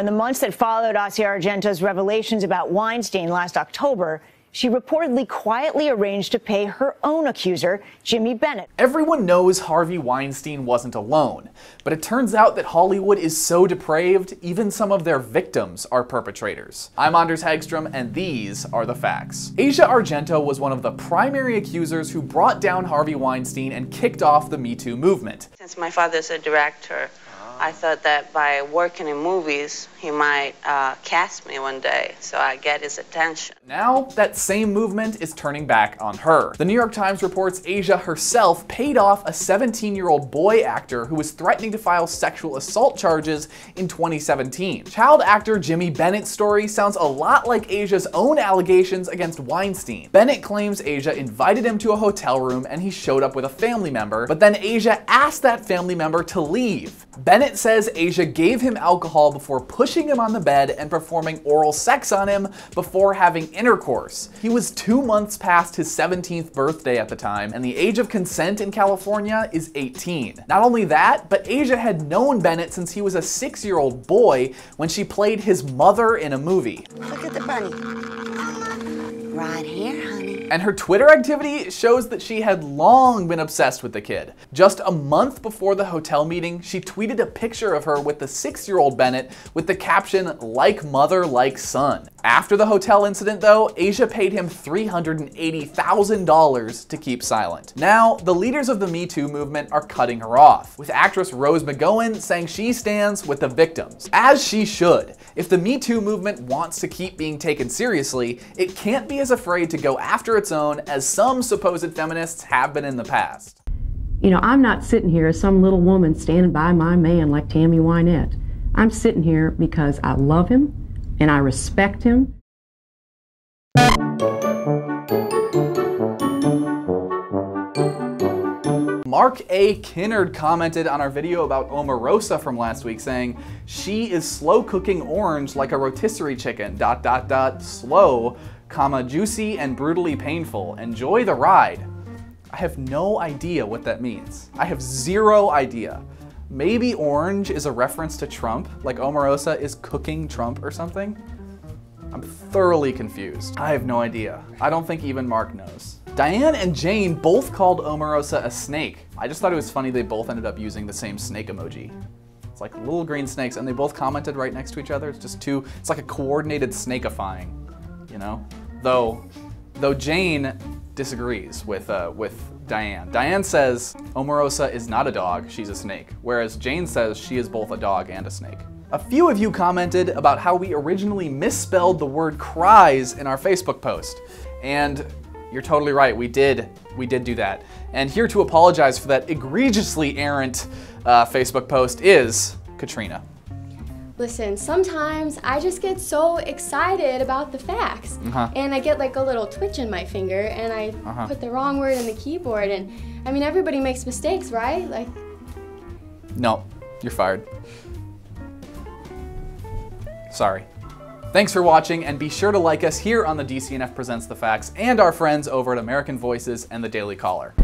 In the months that followed Asia Argento's revelations about Weinstein last October, she reportedly quietly arranged to pay her own accuser, Jimmy Bennett. Everyone knows Harvey Weinstein wasn't alone, but it turns out that Hollywood is so depraved, even some of their victims are perpetrators. I'm Anders Hagstrom, and these are the facts. Asia Argento was one of the primary accusers who brought down Harvey Weinstein and kicked off the Me Too movement. Since my father's a director, I thought that by working in movies, he might uh, cast me one day so I get his attention. Now, that same movement is turning back on her. The New York Times reports Asia herself paid off a 17-year-old boy actor who was threatening to file sexual assault charges in 2017. Child actor Jimmy Bennett's story sounds a lot like Asia's own allegations against Weinstein. Bennett claims Asia invited him to a hotel room and he showed up with a family member, but then Asia asked that family member to leave. Bennett says Asia gave him alcohol before pushing him on the bed and performing oral sex on him before having intercourse. He was two months past his 17th birthday at the time, and the age of consent in California is 18. Not only that, but Asia had known Bennett since he was a six-year-old boy when she played his mother in a movie. Look at the bunny. Right here, honey. And her Twitter activity shows that she had long been obsessed with the kid. Just a month before the hotel meeting, she tweeted a picture of her with the six-year-old Bennett with the caption, like mother, like son. After the hotel incident though, Asia paid him $380,000 to keep silent. Now, the leaders of the Me Too movement are cutting her off, with actress Rose McGowan saying she stands with the victims. As she should. If the Me Too movement wants to keep being taken seriously, it can't be as afraid to go after its own as some supposed feminists have been in the past. You know, I'm not sitting here as some little woman standing by my man like Tammy Wynette. I'm sitting here because I love him and I respect him. Mark A. Kinnard commented on our video about Omarosa from last week saying, she is slow cooking orange like a rotisserie chicken, dot dot dot, slow, comma, juicy and brutally painful. Enjoy the ride. I have no idea what that means. I have zero idea. Maybe orange is a reference to Trump, like Omarosa is cooking Trump or something? I'm thoroughly confused. I have no idea. I don't think even Mark knows. Diane and Jane both called Omarosa a snake. I just thought it was funny they both ended up using the same snake emoji. It's like little green snakes and they both commented right next to each other. It's just two, it's like a coordinated snakeifying, you know? Though, though Jane disagrees with, uh, with Diane. Diane says Omarosa is not a dog, she's a snake. Whereas Jane says she is both a dog and a snake. A few of you commented about how we originally misspelled the word cries in our Facebook post. And you're totally right, we did, we did do that. And here to apologize for that egregiously errant uh, Facebook post is Katrina. Listen, sometimes I just get so excited about the facts. Uh-huh. And I get like a little twitch in my finger and I Uh-huh. put the wrong word in the keyboard. And I mean, everybody makes mistakes, right? Like, No, you're fired. Sorry. Thanks for watching, and be sure to like us here on the DCNF Presents the Facts and our friends over at American Voices and the Daily Caller.